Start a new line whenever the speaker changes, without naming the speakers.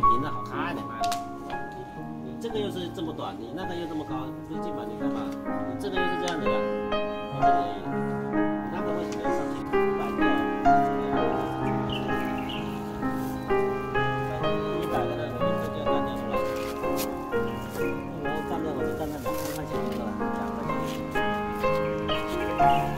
平的好看点，你你这个又是这么短，你那个又这么高，最近嘛，你干嘛？你这个又是这样子的，那个我直接上去，百个，反正一百个呢，我直接干掉了。那我要干掉了，就赚那两块钱一个了，两块钱。